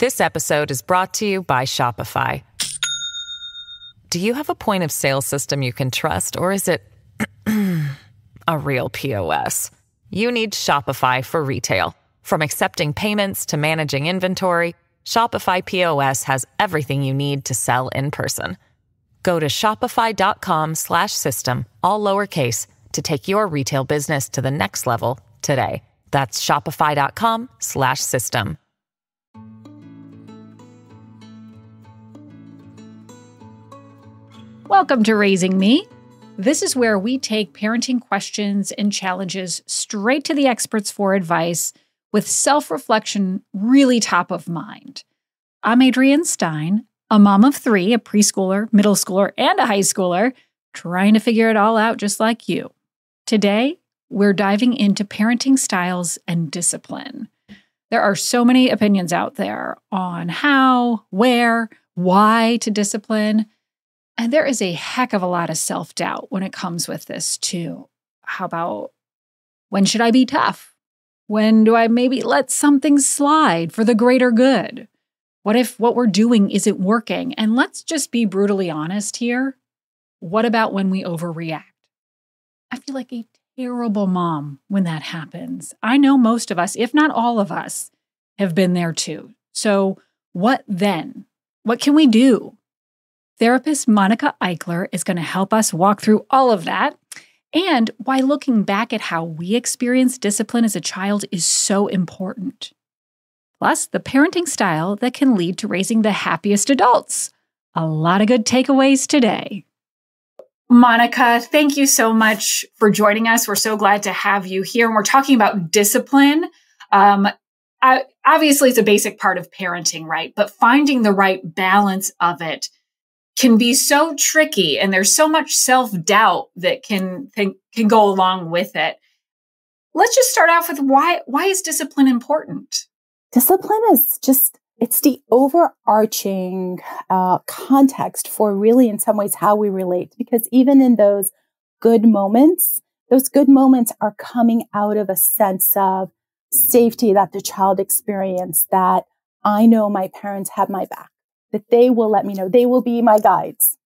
This episode is brought to you by Shopify. Do you have a point of sale system you can trust, or is it a real POS? You need Shopify for retail. From accepting payments to managing inventory, Shopify POS has everything you need to sell in person. Go to shopify.com/system all lowercase to take your retail business to the next level today. That's shopify.com/system. Welcome to Raising Me. This is where we take parenting questions and challenges straight to the experts for advice with self reflection really top of mind. I'm Adrienne Stein, a mom of three, a preschooler, middle schooler, and a high schooler, trying to figure it all out just like you. Today, we're diving into parenting styles and discipline. There are so many opinions out there on how, where, why to discipline. And there is a heck of a lot of self doubt when it comes with this, too. How about when should I be tough? When do I maybe let something slide for the greater good? What if what we're doing isn't working? And let's just be brutally honest here. What about when we overreact? I feel like a terrible mom when that happens. I know most of us, if not all of us, have been there too. So, what then? What can we do? Therapist Monika Eichler is going to help us walk through all of that and why looking back at how we experience discipline as a child is so important. Plus, the parenting style that can lead to raising the happiest adults. A lot of good takeaways today. Monika, thank you so much for joining us. We're so glad to have you here. And we're talking about discipline. Um, I, obviously, it's a basic part of parenting, right? But finding the right balance of it can be so tricky and there's so much self-doubt that can, can go along with it. Let's just start off with why why is discipline important? Discipline is just it's the overarching uh, context for really in some ways how we relate because even in those good moments those good moments are coming out of a sense of safety that the child experienced that i know my parents have my back that they will let me know. They will be my guides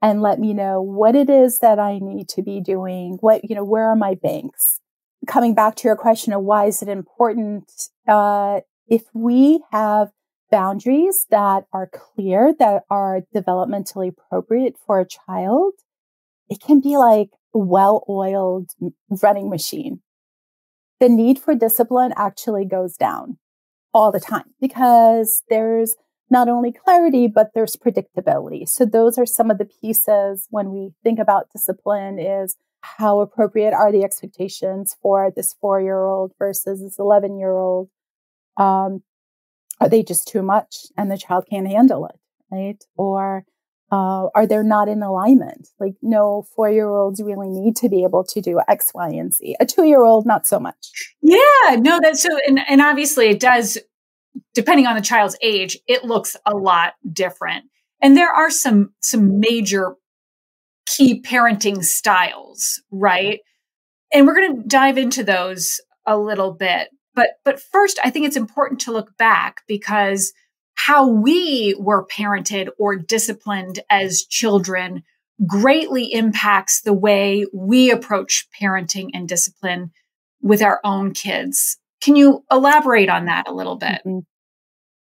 and let me know what it is that I need to be doing. What, you know, where are my banks? Coming back to your question of why is it important? Uh, if we have boundaries that are clear, that are developmentally appropriate for a child, it can be like a well oiled running machine. The need for discipline actually goes down all the time because there's not only clarity, but there's predictability. So those are some of the pieces when we think about discipline is how appropriate are the expectations for this four year old versus this 11 year old? Um, are they just too much and the child can't handle it? Right. Or, uh, are they not in alignment? Like, no, four year olds really need to be able to do X, Y, and Z. A two year old, not so much. Yeah, no, that's so, and, and obviously it does depending on the child's age, it looks a lot different. And there are some some major key parenting styles, right? And we're going to dive into those a little bit. But but first, I think it's important to look back because how we were parented or disciplined as children greatly impacts the way we approach parenting and discipline with our own kids. Can you elaborate on that a little bit? Mm-hmm.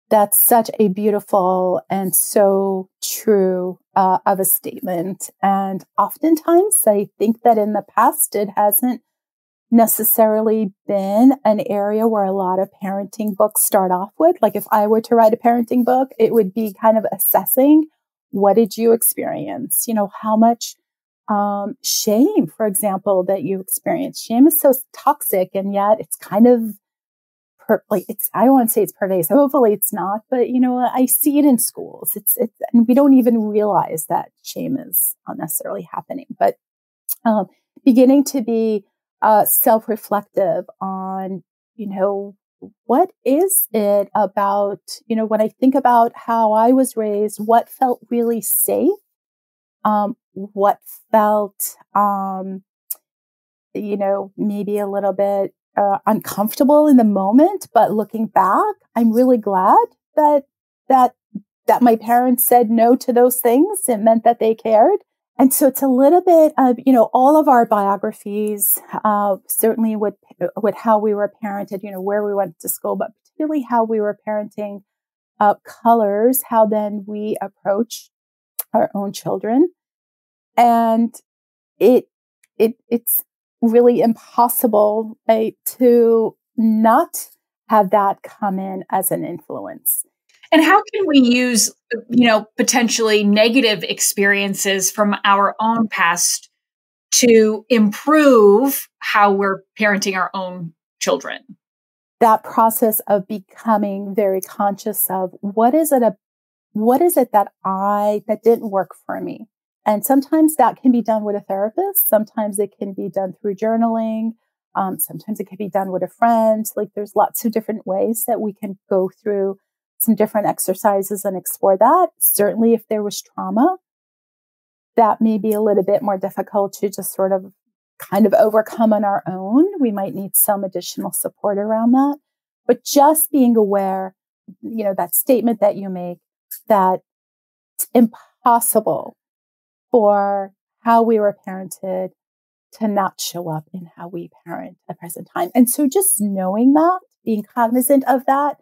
That's such a beautiful and so true uh, of a statement. And oftentimes, I think that in the past, it hasn't necessarily been an area where a lot of parenting books start off with. Like, if I were to write a parenting book, it would be kind of assessing what did you experience? You know, how much um, shame, for example, that you experienced. Shame is so toxic, and yet it's kind of per, like it's I won't say it's pervasive. Hopefully it's not, but you know, I see it in schools. It's it's and we don't even realize that shame is unnecessarily happening. But um, beginning to be uh, self-reflective on, you know, what is it about, you know, when I think about how I was raised, what felt really safe, um, what felt, um, you know, maybe a little bit uh, uncomfortable in the moment, but looking back, I'm really glad that that that my parents said no to those things. It meant that they cared. And so it's a little bit of, you know, all of our biographies, uh, certainly with, with how we were parented, you know, where we went to school, but particularly how we were parenting, uh, colors, how then we approach our own children. And it, it, it's really impossible right, to not have that come in as an influence. And how can we use, you know, potentially negative experiences from our own past to improve how we're parenting our own children? That process of becoming very conscious of what is it a, what is it that I that didn't work for me? And sometimes that can be done with a therapist. Sometimes it can be done through journaling. Um, sometimes it can be done with a friend. Like there's lots of different ways that we can go through some different exercises and explore that. Certainly, if there was trauma, that may be a little bit more difficult to just sort of kind of overcome on our own. We might need some additional support around that. But just being aware, you know, that statement that you make that it's impossible for how we were parented to not show up in how we parent at present time. And so just knowing that, being cognizant of that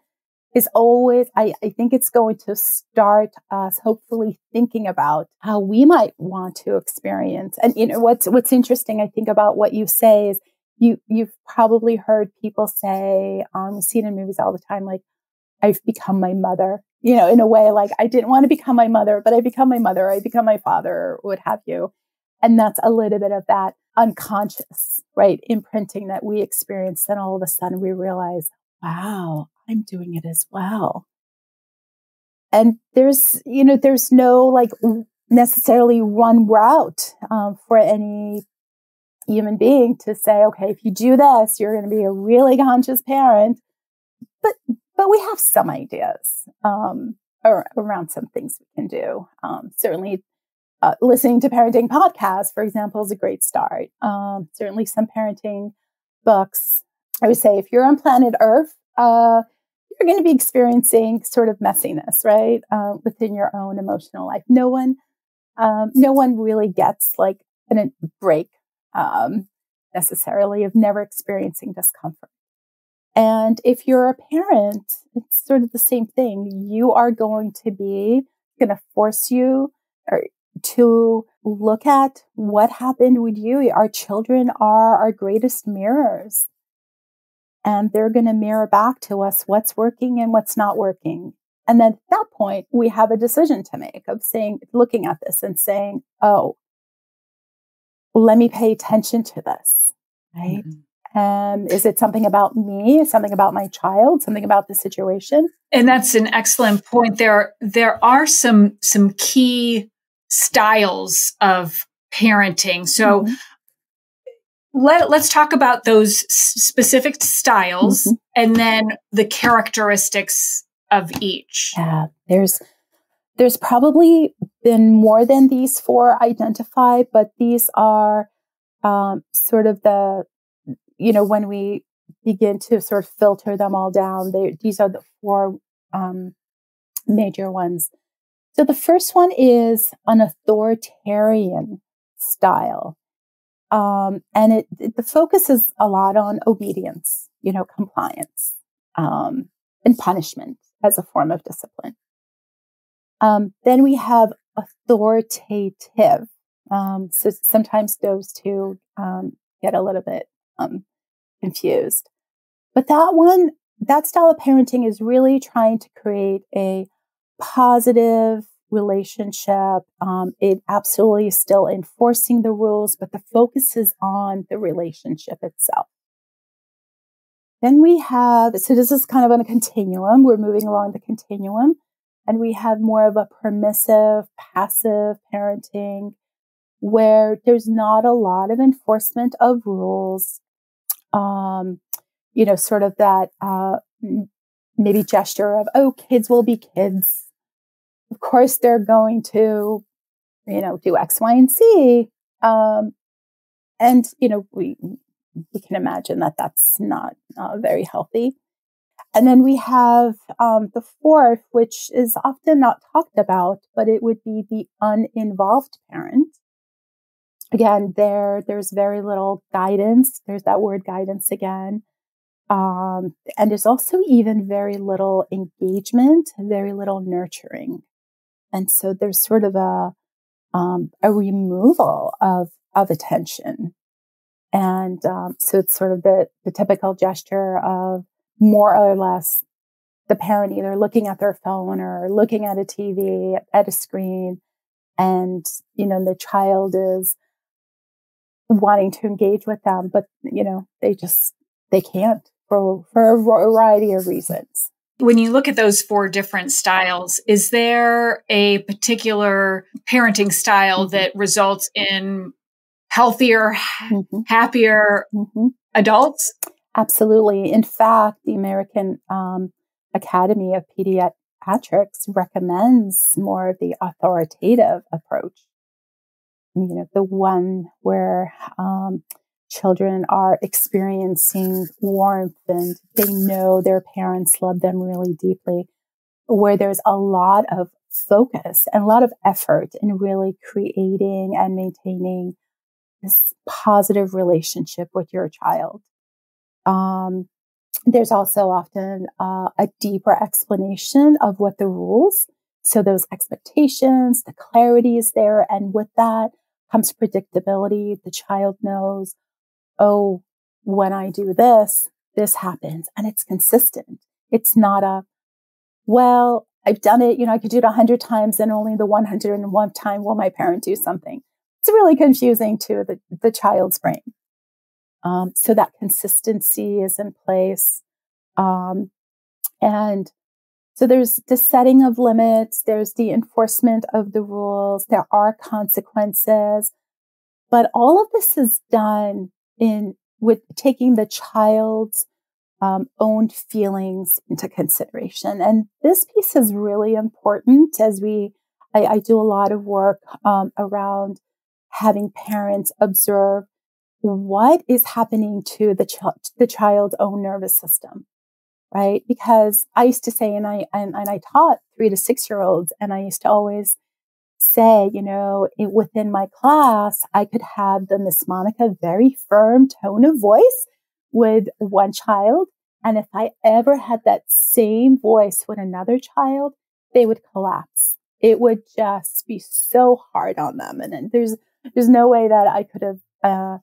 is always, I, I think it's going to start us hopefully thinking about how we might want to experience. And you know, what's, what's interesting, I think about what you say is you, you've probably heard people say, um, you see it in movies all the time, like, I've become my mother, you know, in a way, like I didn't want to become my mother, but I become my mother, I become my father, what have you. And that's a little bit of that unconscious, right? Imprinting that we experience. Then all of a sudden we realize, wow, I'm doing it as well. And there's, you know, there's no like necessarily one route um, for any human being to say, okay, if you do this, you're going to be a really conscious parent. But, but we have some ideas um, around some things we can do. Um, certainly, uh, listening to parenting podcasts, for example, is a great start. Um, certainly, some parenting books. I would say if you're on planet Earth, uh, you're going to be experiencing sort of messiness, right, uh, within your own emotional life. No one, um, no one really gets like a break um, necessarily of never experiencing discomfort. And if you're a parent, it's sort of the same thing. You are going to be going to force you or to look at what happened with you. Our children are our greatest mirrors and they're going to mirror back to us what's working and what's not working. And then at that point, we have a decision to make of saying, looking at this and saying, oh, let me pay attention to this, right? Mm-hmm. Um, is it something about me, something about my child, something about the situation? And that's an excellent point. There, there are some some key styles of parenting. So mm-hmm let, let's talk about those specific styles mm-hmm. and then the characteristics of each. Yeah, there's there's probably been more than these four identified, but these are um, sort of the you know when we begin to sort of filter them all down. They, these are the four um, major ones. So the first one is an authoritarian style. Um, and it, it, the focus is a lot on obedience, you know, compliance, um, and punishment as a form of discipline. Um, then we have authoritative. Um, so sometimes those two um, get a little bit um, confused. But that one, that style of parenting is really trying to create a positive, relationship. Um, it absolutely is still enforcing the rules, but the focus is on the relationship itself. Then we have, so this is kind of on a continuum. We're moving along the continuum. And we have more of a permissive, passive parenting where there's not a lot of enforcement of rules. Um, you know, sort of that, uh, maybe gesture of, oh, kids will be kids of course they're going to, you know, do X, Y, and Z. Um, and, you know, we, we can imagine that that's not uh, very healthy. and then we have um, the fourth, which is often not talked about, but it would be the uninvolved parent. Again, there there's very little guidance. There's that word guidance again. Um, and there's also even very little engagement, very little nurturing. And so there's sort of a, um, a removal of, of attention. And, um, so it's sort of the, the typical gesture of more or less the parent either looking at their phone or looking at a TV at a screen. And, you know, the child is wanting to engage with them, but, you know, they just, they can't for, for a variety of reasons. When you look at those four different styles, is there a particular parenting style mm-hmm. that results in healthier, mm-hmm. happier mm-hmm. adults? Absolutely. In fact, the American um, Academy of Pediatrics recommends more of the authoritative approach. You know, the one where um, children are experiencing warmth and they know their parents love them really deeply, where there's a lot of focus and a lot of effort in really creating and maintaining this positive relationship with your child. Um, there's also often uh, a deeper explanation of what the rules. So those expectations, the clarity is there. And with that comes predictability. The child knows oh, when I do this, this happens and it's consistent. It's not a, well, I've done it, you know, I could do it a hundred times and only the 101th time will my parent do something. It's really confusing to the, the child's brain. Um, so that consistency is in place. Um, and so there's the setting of limits. There's the enforcement of the rules. There are consequences, but all of this is done in with taking the child's um, own feelings into consideration. And this piece is really important as we, I, I do a lot of work um, around having parents observe what is happening to the, ch- the child's own nervous system, right? Because I used to say, and I, and, and I taught three to six year olds, and I used to always say, you know, it, within my class, I could have the Miss Monika very firm tone of voice with one child. And if I ever had that same voice with another child, they would collapse. It would just be so hard on them. And, and there's, there's no way that I could have, uh,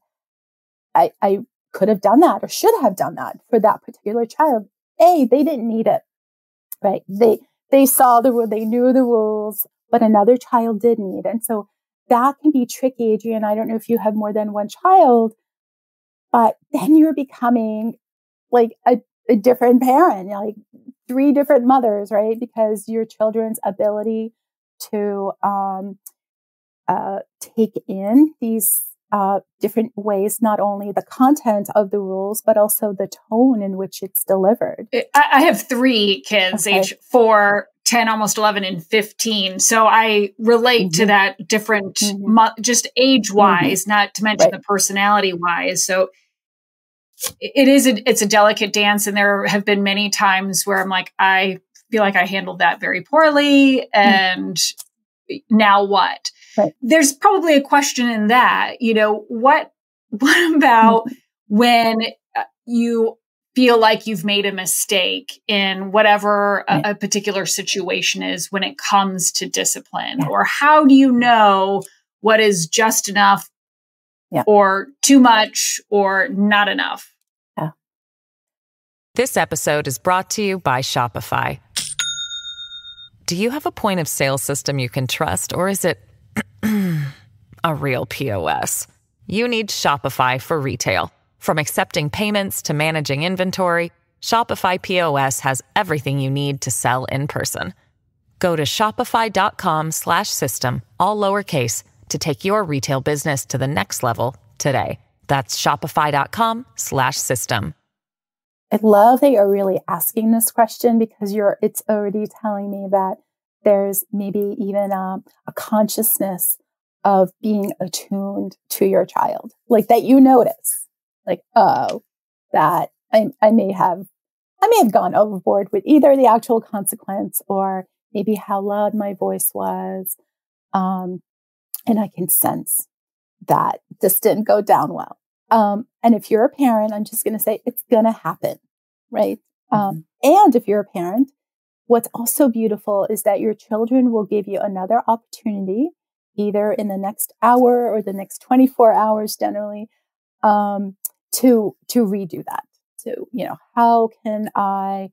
I, I could have done that or should have done that for that particular child. A, they didn't need it, right? They, they saw the rule, they knew the rules but another child did need. And so that can be tricky, Adrienne. I don't know if you have more than one child, but then you're becoming like a, a different parent, you like three different mothers, right? Because your children's ability to um, uh, take in these uh, different ways, not only the content of the rules, but also the tone in which it's delivered. I have three kids, okay. age four, 10 almost 11 and 15 so i relate mm-hmm. to that different mm-hmm. mo- just age wise mm-hmm. not to mention right. the personality wise so it is a, it's a delicate dance and there have been many times where i'm like i feel like i handled that very poorly mm-hmm. and now what right. there's probably a question in that you know what what about mm-hmm. when uh, you feel like you've made a mistake in whatever a, a particular situation is when it comes to discipline? Yeah. Or how do you know what is just enough yeah. or too much or not enough? Yeah. This episode is brought to you by Shopify. Do you have a point of sale system you can trust, or is it a real POS? You need Shopify for retail. From accepting payments to managing inventory, Shopify POS has everything you need to sell in person. Go to shopify.com/system all lowercase to take your retail business to the next level today. That's shopify.com/system. I love that you're really asking this question because you're it's already telling me that there's maybe even a, a consciousness of being attuned to your child, like that you notice like, oh, that I, I may have I may have gone overboard with either the actual consequence or maybe how loud my voice was. Um, and I can sense that this didn't go down well. Um, and if you're a parent, I'm just going to say it's going to happen, right? Um, mm-hmm. and if you're a parent, what's also beautiful is that your children will give you another opportunity, either in the next hour or the next 24 hours, generally, um, to to redo that. To you know, how can I?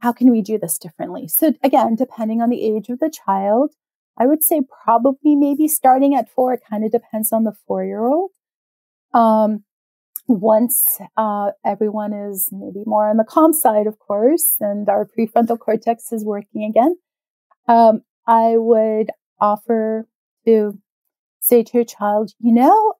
How can we do this differently? So again, depending on the age of the child, I would say probably maybe starting at four. It kind of depends on the four year old. Um, once uh, everyone is maybe more on the calm side, of course, and our prefrontal cortex is working again, um, I would offer to say to your child, you know,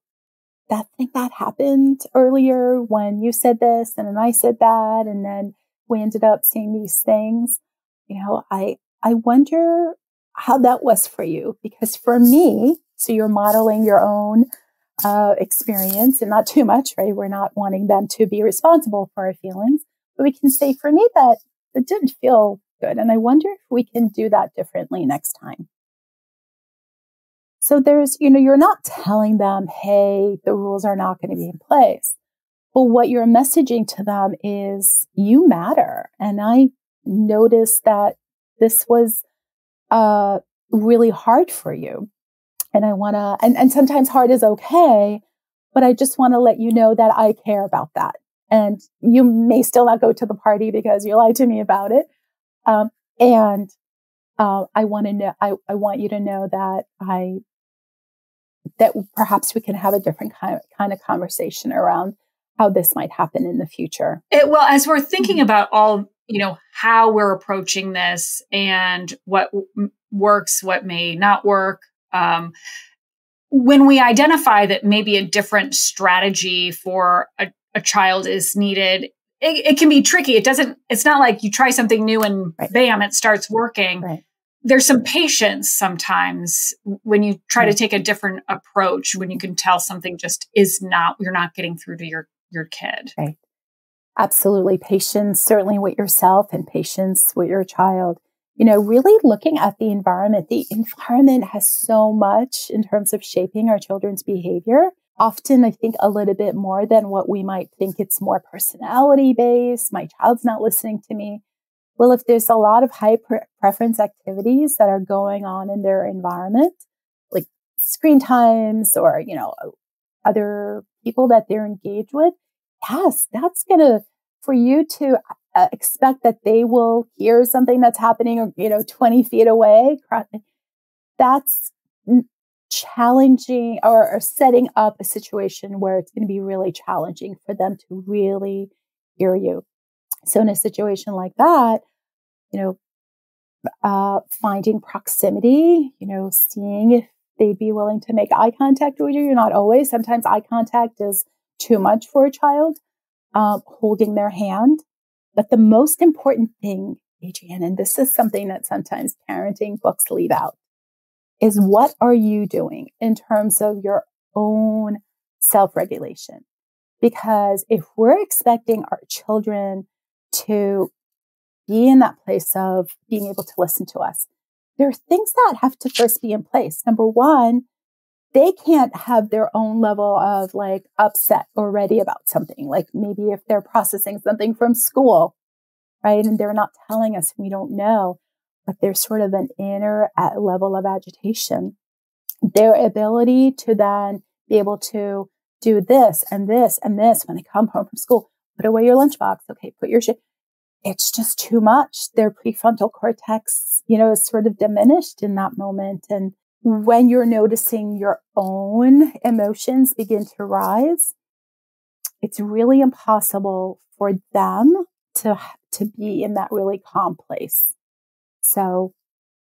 that thing that happened earlier when you said this and then I said that, and then we ended up saying these things. You know, I I wonder how that was for you because for me, so you're modeling your own uh, experience and not too much, right? We're not wanting them to be responsible for our feelings, but we can say for me that it didn't feel good. And I wonder if we can do that differently next time. So there's, you know, you're not telling them, hey, the rules are not going to be in place. But what you're messaging to them is you matter. And I noticed that this was uh, really hard for you and I want to, and, and sometimes hard is okay, but I just want to let you know that I care about that. And you may still not go to the party because you lied to me about it. Um, and uh, I want to know, I, I want you to know that I, that perhaps we can have a different kind of, kind of conversation around how this might happen in the future. It, well, as we're thinking mm-hmm. about all, you know, how we're approaching this and what w- works, what may not work, um, when we identify that maybe a different strategy for a, a child is needed, it, it, can be tricky. It doesn't, it's not like you try something new and right. bam, it starts working. Right. There's some patience sometimes when you try to take a different approach, when you can tell something just is not, you're not getting through to your, your kid. Right. Absolutely. Patience, certainly with yourself and patience with your child you know, really looking at the environment. The environment has so much in terms of shaping our children's behavior. Often, I think a little bit more than what we might think it's more personality based. My child's not listening to me. Well, if there's a lot of high pre- preference activities that are going on in their environment, like screen times or, you know, other people that they're engaged with, yes, that's going to, for you to uh, expect that they will hear something that's happening, or, you know, 20 feet away. That's challenging or, or setting up a situation where it's going to be really challenging for them to really hear you. So in a situation like that, you know, uh, finding proximity, you know, seeing if they'd be willing to make eye contact with you. You're not always. Sometimes eye contact is too much for a child. Um, holding their hand, but the most important thing, Adrienne, and this is something that sometimes parenting books leave out, is what are you doing in terms of your own self regulation? Because if we're expecting our children to be in that place of being able to listen to us, there are things that have to first be in place. Number one, they can't have their own level of like upset already about something. Like maybe if they're processing something from school, right? And they're not telling us, we don't know, but there's sort of an inner level of agitation. Their ability to then be able to do this and this and this when they come home from school, put away your lunchbox. Okay, put your shit. It's just too much. Their prefrontal cortex, you know, is sort of diminished in that moment. And when you're noticing your own emotions begin to rise, it's really impossible for them to to be in that really calm place. So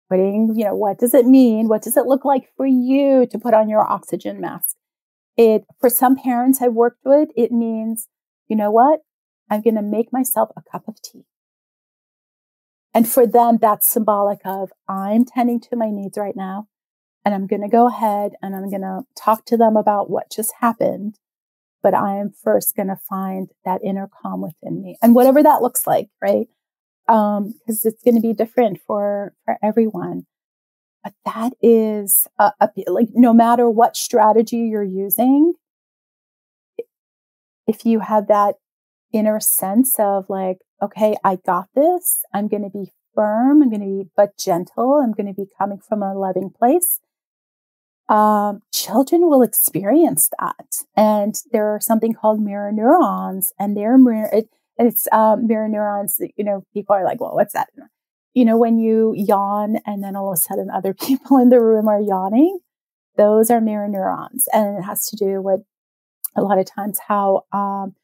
putting, you know, what does it mean? What does it look like for you to put on your oxygen mask? It for some parents I've worked with, it means, you know what? I'm going to make myself a cup of tea. And for them, that's symbolic of I'm tending to my needs right now. And I'm going to go ahead and I'm going to talk to them about what just happened. but I am first going to find that inner calm within me and whatever that looks like, right? Um, cause it's going to be different for, for everyone. But that is a, a, like, no matter what strategy you're using, if you have that inner sense of like, okay, I got this. I'm going to be firm. I'm going to be, but gentle. I'm going to be coming from a loving place um, children will experience that. And there are something called mirror neurons, and they're mirror, it, it's um, mirror neurons. That, you know, people are like, well, what's that? You know, when you yawn and then all of a sudden other people in the room are yawning, those are mirror neurons. And it has to do with a lot of times how um,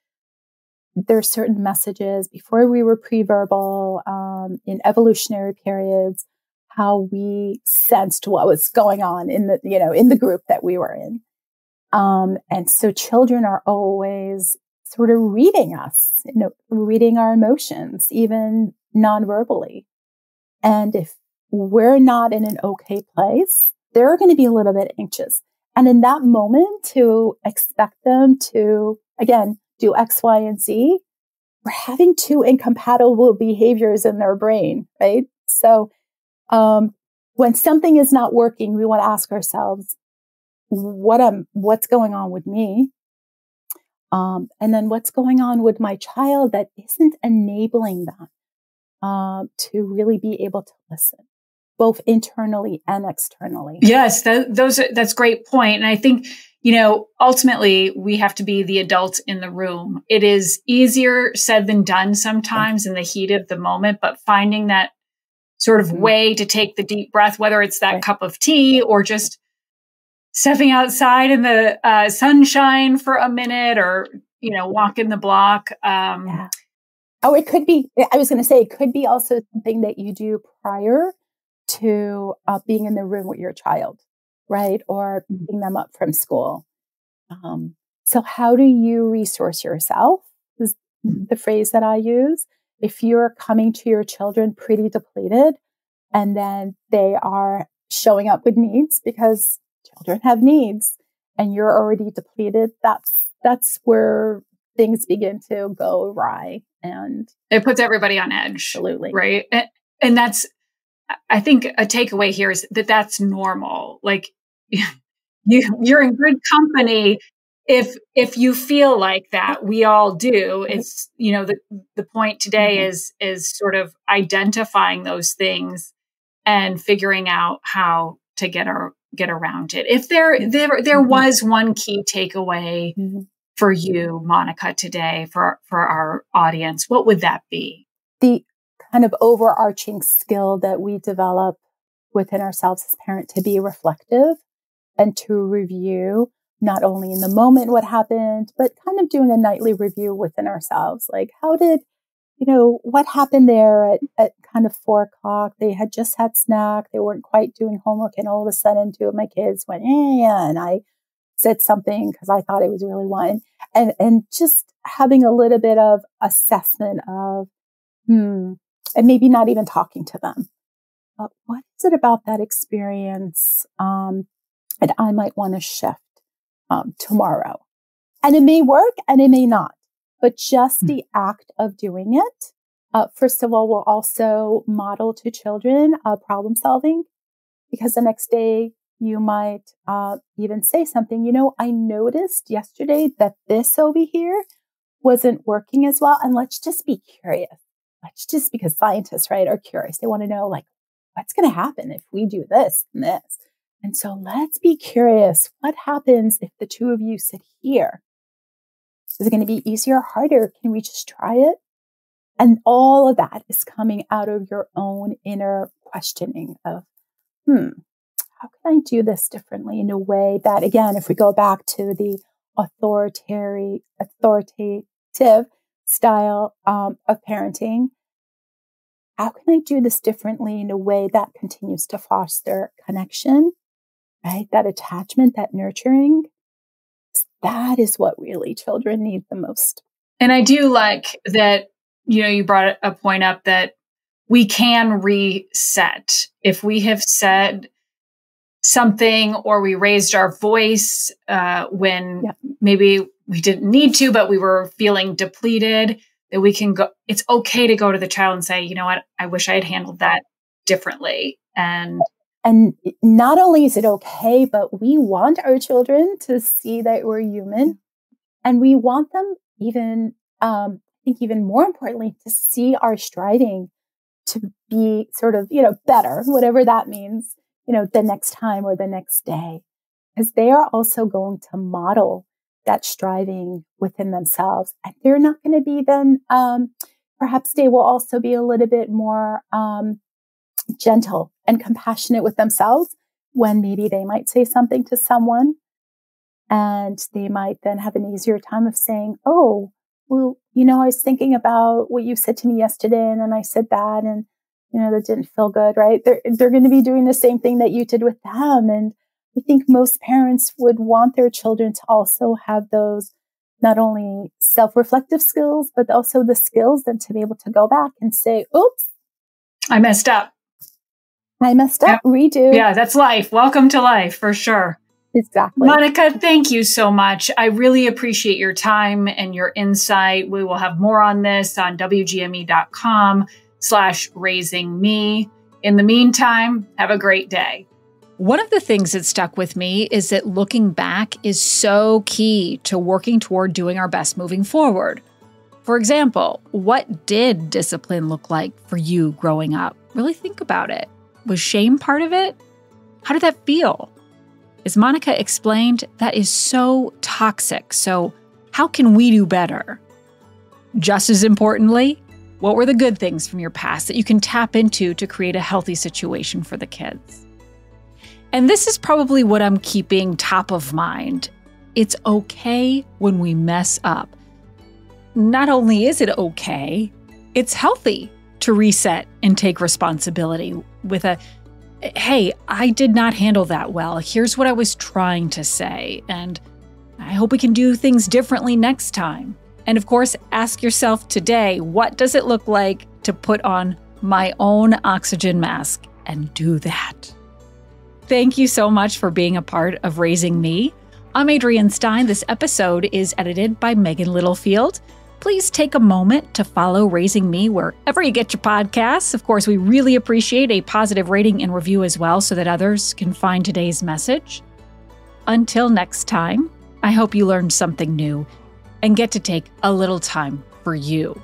there's certain messages before we were pre-verbal um, in evolutionary periods how we sensed what was going on in the, you know, in the group that we were in. Um, and so children are always sort of reading us, you know, reading our emotions, even non-verbally. And if we're not in an okay place, they're going to be a little bit anxious. And in that moment to expect them to, again, do X, Y, and Z, we're having two incompatible behaviors in their brain, right? So um, when something is not working, we want to ask ourselves, what am, what's going on with me? Um, and then what's going on with my child that isn't enabling them uh, to really be able to listen, both internally and externally. Yes, those are, that's great. And I think you know, ultimately we have to be the adults in the room. It is easier said than done sometimes in the heat of the moment, but finding that sort of mm-hmm. way to take the deep breath, whether it's that cup of tea or just stepping outside in the uh, sunshine for a minute or, you know, walking the block. Um, yeah. Oh, it could be, I was going to say, it could be also something that you do prior to uh, being in the room with your child, right? Or mm-hmm. picking them up from school. Um, so, how do you resource yourself? Is the phrase that I use if you're coming to your children pretty depleted and then they are showing up with needs because children have needs and you're already depleted, that's, that's where things begin to go awry and it puts everybody on edge. Absolutely. Right. And, and that's, I think a takeaway here is that that's normal. Like you, you're in good company if if you feel like that we all do it's you know the the point today mm-hmm. is is sort of identifying those things and figuring out how to get our get around it if there there there mm-hmm. was one key takeaway mm-hmm. for you monika today for for our audience what would that be the kind of overarching skill that we develop within ourselves as parent to be reflective and to review not only in the moment what happened, but kind of doing a nightly review within ourselves. Like, how did, you know, what happened there at, at kind of four o'clock? They had just had snack. They weren't quite doing homework. And all of a sudden, two of my kids went, yeah. And I said something because I thought it was really one. And, and just having a little bit of assessment of, hmm, and maybe not even talking to them. But what is it about that experience um, that I might want to shift? um, tomorrow. And it may work and it may not, but just hmm. the act of doing it, uh, first of all, will also model to children uh, problem solving because the next day you might uh, even say something, you know, I noticed yesterday that this over here wasn't working as well. And let's just be curious. Let's just because scientists, right, are curious. They want to know, like, what's going to happen if we do this and this? And so let's be curious. What happens if the two of you sit here? Is it going to be easier or harder? Can we just try it? And all of that is coming out of your own inner questioning of, hmm, how can I do this differently in a way that, again, if we go back to the authoritarian, authoritative style um, of parenting, how can I do this differently in a way that continues to foster connection right? That attachment, that nurturing, that is what really children need the most. And I do like that, you know, you brought a point up that we can reset if we have said something or we raised our voice uh, when yeah. maybe we didn't need to, but we were feeling depleted, that we can go, it's okay to go to the child and say, you know what, I wish I had handled that differently. And and not only is it okay, but we want our children to see that we're human. And we want them even, um, I think even more importantly, to see our striving to be sort of, you know, better, whatever that means, you know, the next time or the next day. Because they are also going to model that striving within themselves. And they're not going to be then, um, perhaps they will also be a little bit more, um, gentle and compassionate with themselves when maybe they might say something to someone and they might then have an easier time of saying, Oh, well, you know, I was thinking about what you said to me yesterday and then I said that and, you know, that didn't feel good, right? They're, they're going to be doing the same thing that you did with them. And I think most parents would want their children to also have those not only self-reflective skills, but also the skills then to be able to go back and say, oops, I messed up. I messed up. Yeah. Redo. Yeah, that's life. Welcome to life for sure. Exactly. Monika, thank you so much. I really appreciate your time and your insight. We will have more on this on WGME.com slash raising me. In the meantime, have a great day. One of the things that stuck with me is that looking back is so key to working toward doing our best moving forward. For example, what did discipline look like for you growing up? Really think about it. Was shame part of it? How did that feel? As Monika explained, that is so toxic. So, how can we do better? Just as importantly, what were the good things from your past that you can tap into to create a healthy situation for the kids? And this is probably what I'm keeping top of mind. It's okay when we mess up. Not only is it okay, it's healthy to reset and take responsibility with a hey, I did not handle that well. Here's what I was trying to say. And I hope we can do things differently next time. And of course, ask yourself today what does it look like to put on my own oxygen mask and do that? Thank you so much for being a part of Raising Me. I'm Adrienne Stein. This episode is edited by Megan Littlefield please take a moment to follow Raising Me wherever you get your podcasts. Of course, we really appreciate a positive rating and review as well so that others can find today's message. Until next time, I hope you learned something new and get to take a little time for you.